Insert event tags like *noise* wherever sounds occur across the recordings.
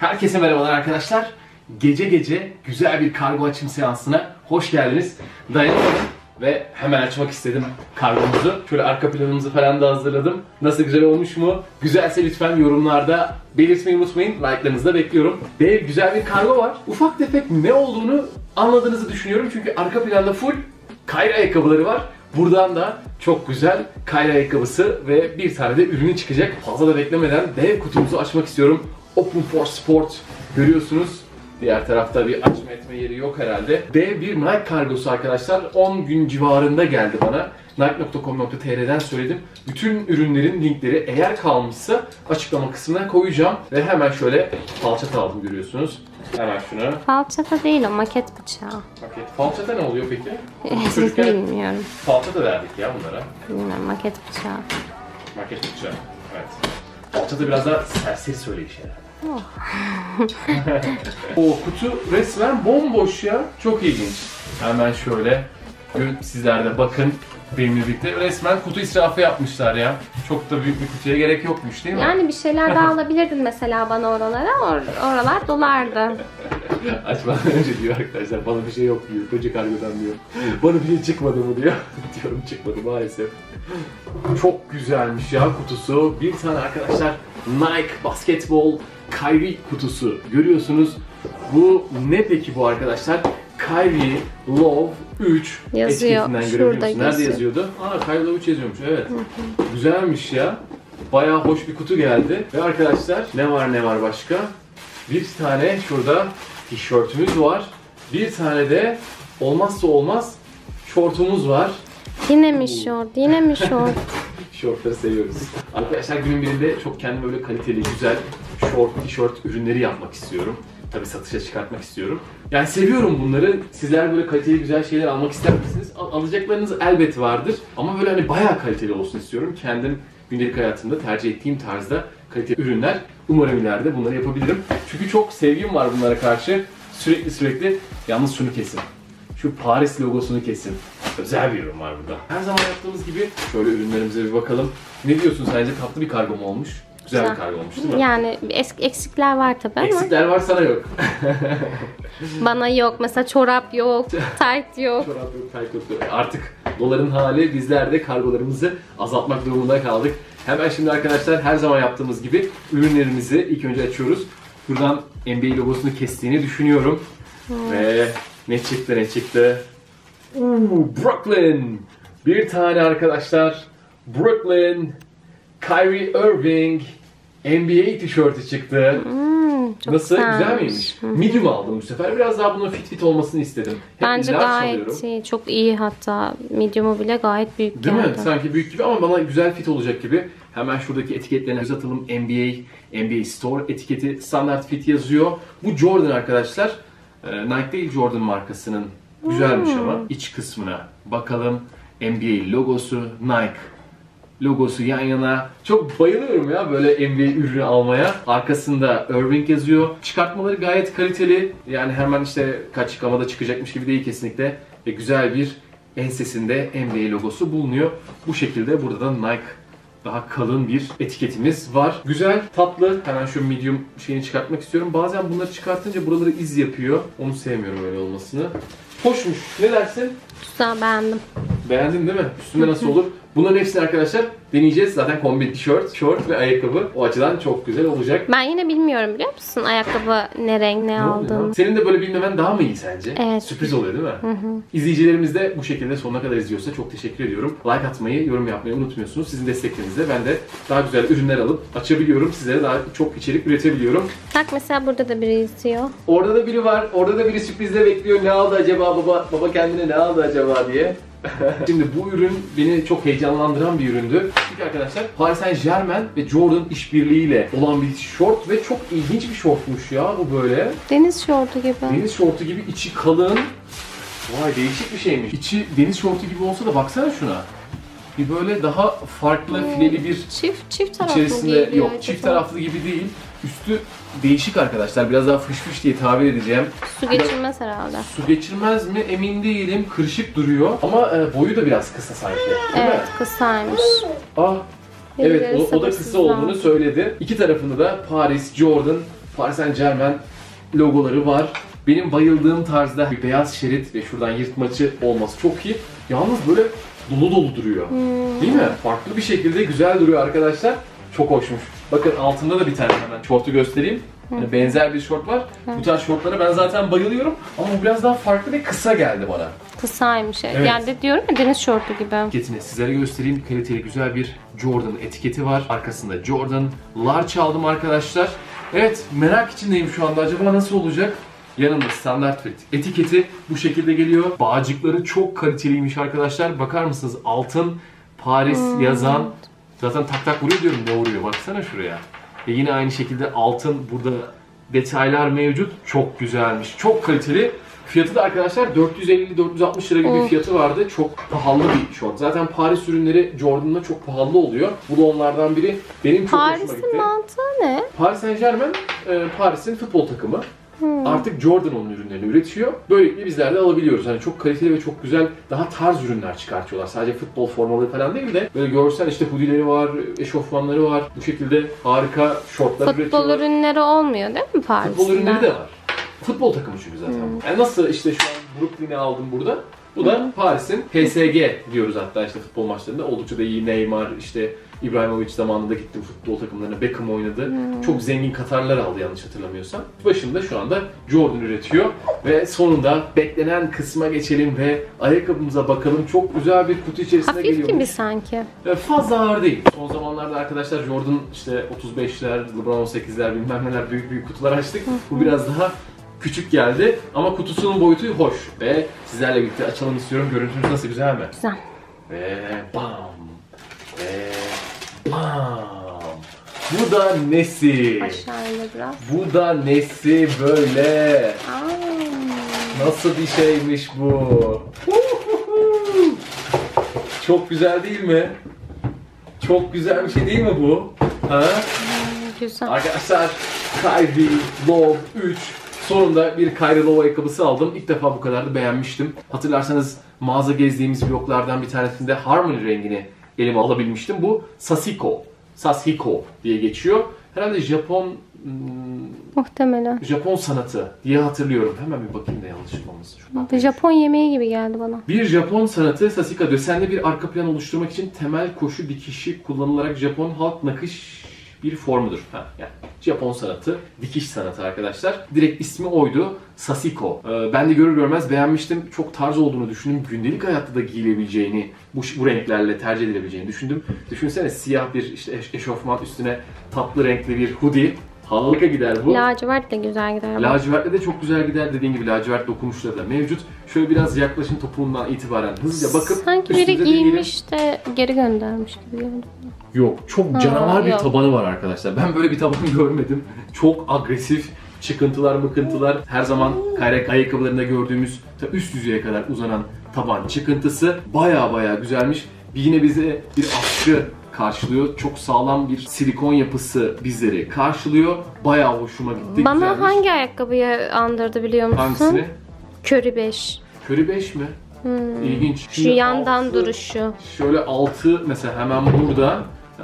Herkese merhabalar arkadaşlar. Gece gece güzel bir kargo açım seansına hoş geldiniz. Dayanamadım ve hemen açmak istedim kargomuzu. Şöyle arka planımızı falan da hazırladım. Nasıl güzel olmuş mu? Güzelse lütfen yorumlarda belirtmeyi unutmayın. Like'larınızı da bekliyorum. Dev güzel bir kargo var. Ufak tefek ne olduğunu anladığınızı düşünüyorum. Çünkü arka planda full Kayra ayakkabıları var. Buradan da çok güzel Kayra ayakkabısı ve bir tane de ürünü çıkacak. Fazla da beklemeden dev kutumuzu açmak istiyorum. Open for Sport görüyorsunuz. Diğer tarafta bir açma etme yeri yok herhalde. Dev bir Nike kargosu arkadaşlar. 10 gün civarında geldi bana. Nike.com.tr'den söyledim. Bütün ürünlerin linkleri eğer kalmışsa açıklama kısmına koyacağım. Ve hemen şöyle falçata aldım görüyorsunuz. Hemen şunu. Falçata değil o maket bıçağı. Paket. Falçata ne oluyor peki? *laughs* Çocukken Bilmiyorum. falçata verdik ya bunlara. Bilmiyorum maket bıçağı. Market bıçağı. Evet. Falçata biraz daha serseri söyleyiş herhalde. *laughs* o kutu resmen bomboş ya. Çok ilginç. Hemen şöyle sizler de bakın benimle birlikte. Resmen kutu israfı yapmışlar ya. Çok da büyük bir kutuya gerek yokmuş değil mi? Yani bir şeyler daha *laughs* alabilirdin mesela bana oralara. Or- oralar dolardı. *laughs* Açmadan önce diyor arkadaşlar bana bir şey yok diyor. Koca kargodan diyor. Bana bir şey çıkmadı mı diyor. *laughs* Diyorum çıkmadı maalesef. Çok güzelmiş ya kutusu. Bir tane arkadaşlar Nike basketbol Kyrie kutusu. Görüyorsunuz. Bu ne peki bu arkadaşlar? Kyrie Love 3 Yazıyor. etiketinden Şurada görebiliyor musun? Nerede yazıyor. yazıyordu? Aa Kyrie Love 3 yazıyormuş evet. Güzelmiş ya. Bayağı hoş bir kutu geldi. Ve arkadaşlar ne var ne var başka? Bir tane şurada tişörtümüz var. Bir tane de olmazsa olmaz şortumuz var. Yine mi şort? Yine mi şort? *laughs* Şortları seviyoruz. Arkadaşlar günün birinde çok kendime böyle kaliteli, güzel şort, tişört ürünleri yapmak istiyorum. Tabi satışa çıkartmak istiyorum. Yani seviyorum bunları. Sizler böyle kaliteli güzel şeyler almak ister misiniz? Al- alacaklarınız elbet vardır. Ama böyle hani bayağı kaliteli olsun istiyorum. Kendim gündelik hayatımda tercih ettiğim tarzda kaliteli ürünler. Umarım ileride bunları yapabilirim. Çünkü çok sevgim var bunlara karşı. Sürekli sürekli yalnız şunu kesin. Şu Paris logosunu kesin. Özel bir ürün var burada. Her zaman yaptığımız gibi şöyle ürünlerimize bir bakalım. Ne diyorsun sence tatlı bir kargo mu olmuş? Güzel, bir kargo olmuş değil mi? Yani es- eksikler var tabii ama Eksikler var sana yok. *laughs* bana yok. Mesela çorap yok, *laughs* tight yok. Çorap yok, tayt yok. Artık doların hali bizler de kargolarımızı azaltmak durumunda kaldık. Hemen şimdi arkadaşlar her zaman yaptığımız gibi ürünlerimizi ilk önce açıyoruz. Buradan NBA logosunu kestiğini düşünüyorum. Ve ne çıktı ne çıktı? Uuu Brooklyn. Bir tane arkadaşlar Brooklyn Kyrie Irving NBA tişörtü çıktı. Çok Nasıl? Güzel güzelmiş. miymiş? Medium aldım bu sefer. Biraz daha bunun fit fit olmasını istedim. Hep Bence gayet alıyorum. iyi, çok iyi hatta. Medium'u bile gayet büyük Değil mi? geldi. Sanki büyük gibi ama bana güzel fit olacak gibi. Hemen şuradaki etiketlerine göz atalım. NBA, NBA Store etiketi standart fit yazıyor. Bu Jordan arkadaşlar. Ee, Nike değil Jordan markasının. Güzelmiş Hmm. ama. iç kısmına bakalım. NBA logosu, Nike logosu yan yana. Çok bayılıyorum ya böyle NBA ürünü almaya. Arkasında Irving yazıyor. Çıkartmaları gayet kaliteli. Yani hemen işte kaç yıkamada çıkacakmış gibi değil kesinlikle. Ve güzel bir ensesinde NBA logosu bulunuyor. Bu şekilde burada da Nike daha kalın bir etiketimiz var. Güzel, tatlı. Hemen şu medium şeyini çıkartmak istiyorum. Bazen bunları çıkartınca buraları iz yapıyor. Onu sevmiyorum öyle olmasını. Hoşmuş. Ne dersin? Güzel beğendim. Beğendin değil mi? Üstünde nasıl olur? Bunların hepsini arkadaşlar deneyeceğiz. Zaten kombin tişört, şort ve ayakkabı. O açıdan çok güzel olacak. Ben yine bilmiyorum biliyor musun ayakkabı ne renk ne Ne aldığını. Senin de böyle bilmemen daha mı iyi sence? Evet. Sürpriz oluyor değil mi? İzleyicilerimiz de bu şekilde sonuna kadar izliyorsa çok teşekkür ediyorum. Like atmayı, yorum yapmayı unutmuyorsunuz. Sizin desteklerinizle ben de daha güzel ürünler alıp açabiliyorum. Sizlere daha çok içerik üretebiliyorum. Bak mesela burada da biri izliyor. Orada da biri var. Orada da biri sürprizle bekliyor. Ne aldı acaba baba? Baba kendine ne aldı acaba diye. *laughs* Şimdi bu ürün beni çok heyecanlandıran bir üründü. Çünkü arkadaşlar Paris Saint Germain ve Jordan işbirliğiyle olan bir şort ve çok ilginç bir şortmuş ya bu böyle. Deniz şortu gibi. Deniz şortu gibi içi kalın. Vay değişik bir şeymiş. İçi deniz şortu gibi olsa da baksana şuna. Bir böyle daha farklı fileli bir Çift çift taraflı içerisinde yok acaba. çift taraflı gibi değil. Üstü değişik arkadaşlar. Biraz daha fış fış diye tabir edeceğim. Su geçirmez herhalde. Su geçirmez mi emin değilim. Kırışık duruyor. Ama e, boyu da biraz kısa sanki. Değil Evet mi? kısaymış. Ah Evet Birileri o, o da kısa olduğunu söyledi. İki tarafında da Paris, Jordan, Paris Saint Germain logoları var. Benim bayıldığım tarzda bir beyaz şerit ve şuradan yırtmacı olması çok iyi. Yalnız böyle dolu dolu duruyor. Değil mi? Farklı bir şekilde güzel duruyor arkadaşlar. Çok hoşmuş. Bakın altında da bir tane hemen şortu göstereyim. Yani benzer bir şort var. Bu tarz şortlara ben zaten bayılıyorum. Ama bu biraz daha farklı ve kısa geldi bana. Kısaymış. Evet. Yani de diyorum ya deniz şortu gibi. Etiketini sizlere göstereyim. Kaliteli güzel bir Jordan etiketi var. Arkasında Jordan. Large aldım arkadaşlar. Evet merak içindeyim şu anda. Acaba nasıl olacak? Yanında standart fit. Etiketi bu şekilde geliyor. Bağcıkları çok kaliteliymiş arkadaşlar. Bakar mısınız? Altın, Paris yazan. Zaten tak tak vuruyor diyorum ne vuruyor. Baksana şuraya. Ve yine aynı şekilde altın burada detaylar mevcut. Çok güzelmiş. Çok kaliteli. Fiyatı da arkadaşlar 450-460 lira gibi bir fiyatı vardı. Çok pahalı bir şort. Zaten Paris ürünleri Jordan'da çok pahalı oluyor. Bu da onlardan biri. Benim çok hoşuma gitti. Paris'in mantığı ne? Paris Saint Germain e, Paris'in futbol takımı. Hmm. Artık Jordan onun ürünlerini üretiyor. Böylelikle bizler de alabiliyoruz. Hani çok kaliteli ve çok güzel daha tarz ürünler çıkartıyorlar. Sadece futbol formaları falan değil de böyle görsen işte hoodileri var, eşofmanları var. Bu şekilde harika şortlar Futbol üretiyorlar. ürünleri olmuyor değil mi Paris'te? Futbol ürünleri de var. Futbol takımı çünkü zaten. Yani nasıl işte şu an Brooklyn'i aldım burada. Bu da Paris'in PSG diyoruz hatta işte futbol maçlarında. Oldukça da iyi Neymar, işte İbrahimovic zamanında gitti futbol takımlarına. Beckham oynadı. Çok zengin Katarlar aldı yanlış hatırlamıyorsam. Başında şu anda Jordan üretiyor. Ve sonunda beklenen kısma geçelim ve ayakkabımıza bakalım. Çok güzel bir kutu içerisinde Hafif geliyormuş. gibi sanki. Fazla ağır değil. Son zamanlarda arkadaşlar Jordan işte 35'ler, LeBron 18'ler bilmem neler büyük büyük kutular açtık. Bu biraz daha küçük geldi ama kutusunun boyutu hoş ve sizlerle birlikte açalım istiyorum. Görüntünüz nasıl güzel mi? Güzel. Ve bam ve bam. Bu da nesi? Aşağıya biraz. Bu da nesi böyle? Aa, Nasıl bir şeymiş bu? Çok güzel değil mi? Çok güzel bir şey değil mi bu? Ha? güzel. Arkadaşlar Kyrie Love 3 Sonunda bir Kyrie Love ayakkabısı aldım. İlk defa bu kadar da beğenmiştim. Hatırlarsanız mağaza gezdiğimiz bloklardan bir tanesinde Harmony rengini elime alabilmiştim. Bu Sasiko. Sasiko diye geçiyor. Herhalde Japon hmm, Muhtemelen. Japon sanatı diye hatırlıyorum. Hemen bir bakayım da yanlışlık olmasın. Bir Japon yemeği gibi geldi bana. Bir Japon sanatı Sasika desenli bir arka plan oluşturmak için temel koşu dikişi kullanılarak Japon halk nakış bir formudur. Ha, yani Japon sanatı, dikiş sanatı arkadaşlar. Direkt ismi oydu. Sasiko. Ee, ben de görür görmez beğenmiştim. Çok tarz olduğunu düşündüm. Gündelik hayatta da giyilebileceğini, bu, bu renklerle tercih edilebileceğini düşündüm. Düşünsene siyah bir işte eş- eşofman üstüne tatlı renkli bir hoodie. Harika gider bu. Lacivert de güzel gider. bak. Lacivertle de çok güzel gider dediğin gibi lacivert dokunuşları da mevcut. Şöyle biraz yaklaşın topuğundan itibaren hızlıca bakıp Sanki biri üstünüze giymiş de geri göndermiş gibi geldi. Yok çok Ha, canavar bir yok. tabanı var arkadaşlar. Ben böyle bir taban *laughs* görmedim. Çok agresif çıkıntılar mıkıntılar her zaman kayrak ayakkabılarında gördüğümüz ta üst düzeye kadar uzanan taban çıkıntısı baya baya güzelmiş. Bir Yine bize bir askı karşılıyor. Çok sağlam bir silikon yapısı bizleri karşılıyor. Baya hoşuma gitti. Bana güzelmiş. hangi ayakkabıyı andırdı biliyor musun? Hangisini? Curry 5. Curry 5 mi? İlginç. Şu Şimdi yandan altı- duruşu. Şöyle altı mesela hemen burada.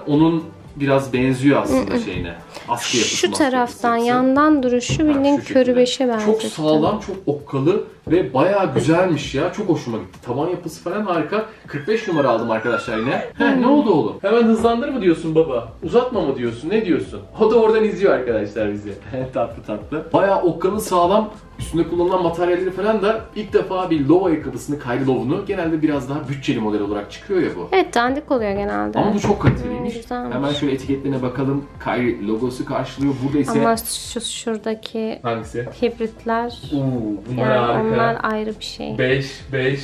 Onun biraz benziyor aslında şeyine. Askı yapısı. Şu taraftan yapısı. yandan duruşu bildiğin şekilde. Curry 5'e benzetti. Çok sağlam, çok okkalı ve bayağı güzelmiş ya. Çok hoşuma gitti. Taban yapısı falan harika. 45 numara aldım arkadaşlar yine. He, ne oldu oğlum? Hemen hızlandır mı diyorsun baba? Uzatma mı diyorsun? Ne diyorsun? O da oradan izliyor arkadaşlar bizi. *laughs* tatlı tatlı. Bayağı okkalı, sağlam. Üstünde kullanılan materyalleri falan da ilk defa bir Low ayakkabısını, Kyrie Love'unu genelde biraz daha bütçeli model olarak çıkıyor ya bu. Evet dandik oluyor genelde. Ama bu çok kaliteliymiş. Hmm, güzelmiş. Hemen şöyle etiketlerine bakalım. Kyrie logosu karşılıyor. Burada ise Ama şu şuradaki hangisi? hibritler Uuu bunlar yani harika. Onlar ayrı bir şey. 5, 5,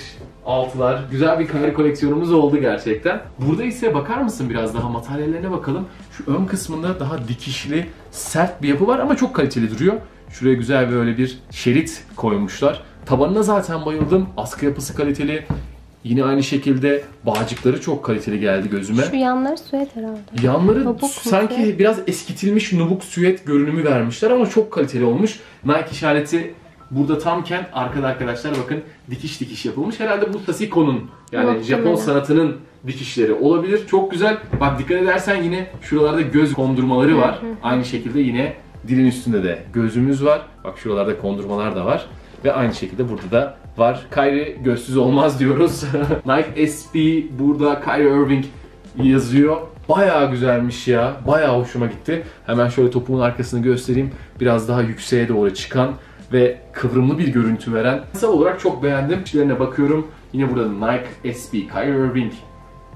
6'lar. Güzel bir Kyrie koleksiyonumuz oldu gerçekten. Burada ise bakar mısın biraz daha materyallerine bakalım. Şu ön kısmında daha dikişli, sert bir yapı var ama çok kaliteli duruyor. Şuraya güzel böyle bir şerit koymuşlar. Tabanına zaten bayıldım. Askı yapısı kaliteli. Yine aynı şekilde bağcıkları çok kaliteli geldi gözüme. Şu yanları süet herhalde. Yanları Nubuk sanki süet? biraz eskitilmiş nubuk süet görünümü vermişler ama çok kaliteli olmuş. Nike işareti burada tamken arkada arkadaşlar bakın dikiş dikiş yapılmış. Herhalde bu Sasiko'nun yani Muhtemelen. Japon sanatının dikişleri olabilir. Çok güzel. Bak dikkat edersen yine şuralarda göz kondurmaları var. Aynı şekilde yine Dilin üstünde de gözümüz var. Bak şuralarda kondurmalar da var. Ve aynı şekilde burada da var. Kyrie gözsüz olmaz diyoruz. *laughs* Nike SB burada Kyrie Irving yazıyor. Bayağı güzelmiş ya. Bayağı hoşuma gitti. Hemen şöyle topuğun arkasını göstereyim. Biraz daha yükseğe doğru çıkan ve kıvrımlı bir görüntü veren. Kısa olarak çok beğendim. İçlerine bakıyorum. Yine burada Nike SB Kyrie Irving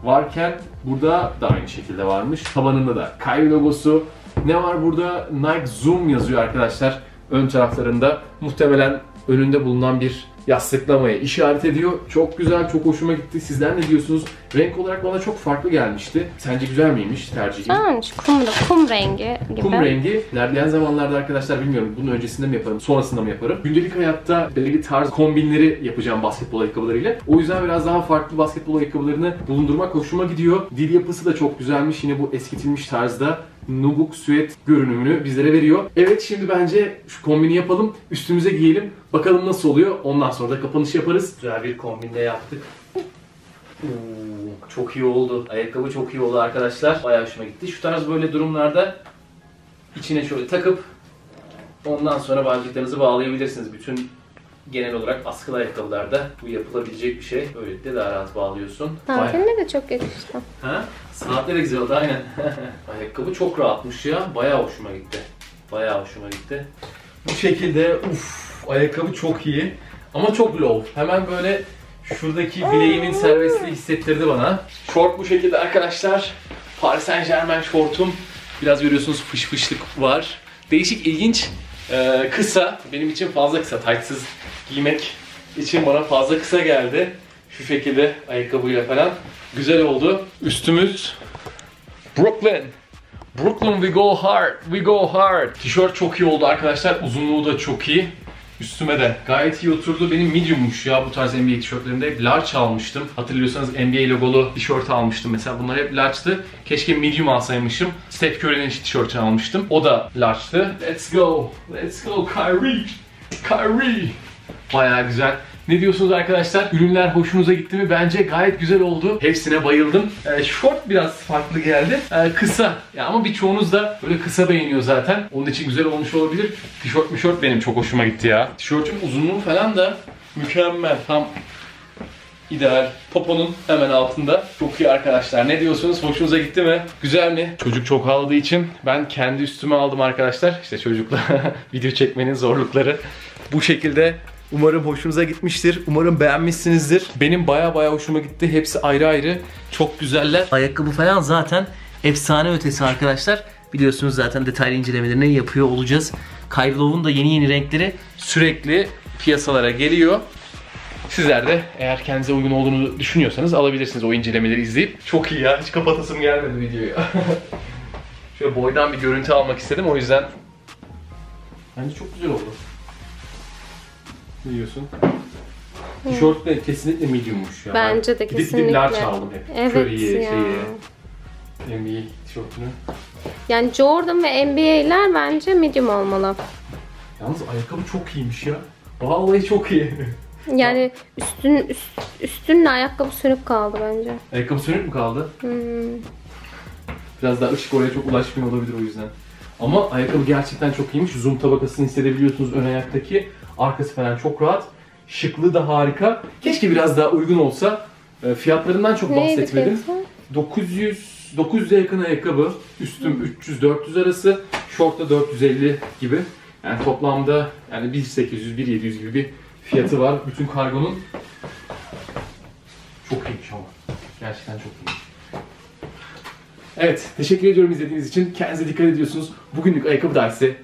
varken burada da aynı şekilde varmış. Tabanında da Kyrie logosu. Ne var burada? Nike Zoom yazıyor arkadaşlar ön taraflarında. Muhtemelen önünde bulunan bir yastıklamaya işaret ediyor. Çok güzel, çok hoşuma gitti. Sizler ne diyorsunuz? Renk olarak bana çok farklı gelmişti. Sence güzel miymiş tercihim? Güzelmiş. Kum, kum rengi gibi. Kum rengi. İlerleyen zamanlarda arkadaşlar bilmiyorum bunun öncesinde mi yaparım, sonrasında mı yaparım. Gündelik hayatta belirli tarz kombinleri yapacağım basketbol ayakkabılarıyla. O yüzden biraz daha farklı basketbol ayakkabılarını bulundurmak hoşuma gidiyor. Dil yapısı da çok güzelmiş. Yine bu eskitilmiş tarzda nubuk süet görünümünü bizlere veriyor. Evet şimdi bence şu kombini yapalım. Üstümüze giyelim. Bakalım nasıl oluyor. Ondan sonra da kapanış yaparız. Güzel bir kombinle yaptık. Oo, çok iyi oldu. Ayakkabı çok iyi oldu arkadaşlar. Bayağı hoşuma gitti. Şu tarz böyle durumlarda içine şöyle takıp ondan sonra bağcıklarınızı bağlayabilirsiniz. Bütün genel olarak askılı ayakkabılarda bu yapılabilecek bir şey. Böylelikle daha rahat bağlıyorsun. Tantinle de çok yakıştı. Ha? Saatler de güzel oldu aynen. *laughs* Ayakkabı çok rahatmış ya. Bayağı hoşuma gitti. Bayağı hoşuma gitti. Bu şekilde uf ayakkabı çok iyi. Ama çok low. Hemen böyle şuradaki bileğimin serbestliği hissettirdi bana. Şort bu şekilde arkadaşlar. Paris Saint Germain şortum. Biraz görüyorsunuz fış fışlık var. Değişik, ilginç. Ee, kısa. Benim için fazla kısa. Tightsız giymek için bana fazla kısa geldi. Şu şekilde ayakkabıyla falan. Güzel oldu. Üstümüz Brooklyn. Brooklyn we go hard, we go hard. Tişört çok iyi oldu arkadaşlar. Uzunluğu da çok iyi. Üstüme de gayet iyi oturdu. Benim medium'muş ya bu tarz NBA tişörtlerinde. Hep large almıştım. Hatırlıyorsanız NBA logolu tişört almıştım mesela. Bunlar hep large'tı. Keşke medium alsaymışım. Steph Curry'nin tişörtünü almıştım. O da large'tı. Let's go. Let's go Kyrie. Kyrie. Bayağı güzel. Ne diyorsunuz arkadaşlar? Ürünler hoşunuza gitti mi? Bence gayet güzel oldu. Hepsine bayıldım. Ee, short biraz farklı geldi. Ee, kısa. Ya ama birçoğunuz da böyle kısa beğeniyor zaten. Onun için güzel olmuş olabilir. Tişört mü şort benim çok hoşuma gitti ya. Tişörtün uzunluğu falan da mükemmel. Tam ideal. Poponun hemen altında. Çok iyi arkadaşlar. Ne diyorsunuz? Hoşunuza gitti mi? Güzel mi? Çocuk çok ağladığı için ben kendi üstüme aldım arkadaşlar. İşte çocukla *laughs* video çekmenin zorlukları. Bu şekilde Umarım hoşunuza gitmiştir. Umarım beğenmişsinizdir. Benim baya baya hoşuma gitti. Hepsi ayrı ayrı. Çok güzeller. Ayakkabı falan zaten efsane ötesi arkadaşlar. Biliyorsunuz zaten detaylı incelemelerini yapıyor olacağız. Kyrie Love'un da yeni yeni renkleri sürekli piyasalara geliyor. Sizler de eğer kendinize uygun olduğunu düşünüyorsanız alabilirsiniz o incelemeleri izleyip. Çok iyi ya. Hiç kapatasım gelmedi videoyu. *laughs* Şöyle boydan bir görüntü almak istedim o yüzden. Bence çok güzel oldu. Ne diyorsun? Tişört de kesinlikle mediummuş ya. Bence de Gidip gidip kesinlikle. large aldım hep. Evet Curry'i, ya. şeyi, NBA tişörtünü. Yani Jordan ve NBA'ler bence medium olmalı. Yalnız ayakkabı çok iyiymiş ya. Vallahi çok iyi. Yani üstün üst, üstünle ayakkabı sönük kaldı bence. Ayakkabı sönük mü kaldı? Hmm. Biraz daha ışık oraya çok ulaşmıyor olabilir o yüzden. Ama ayakkabı gerçekten çok iyiymiş. Zoom tabakasını hissedebiliyorsunuz ön ayaktaki. Arkası falan çok rahat. Şıklığı da harika. Keşke biraz daha uygun olsa. E, Fiyatlarından çok Neydi bahsetmedim. fiyatı? 900 900'e yakın ayakkabı. Üstüm 300-400 arası. Şortta 450 gibi. Yani toplamda yani 1800 1700 gibi bir fiyatı var bütün kargonun. Çok iyiymiş ama. Gerçekten çok iyi. Evet, teşekkür ediyorum izlediğiniz için. Kendinize dikkat ediyorsunuz. Bugünlük ayakkabı dersi.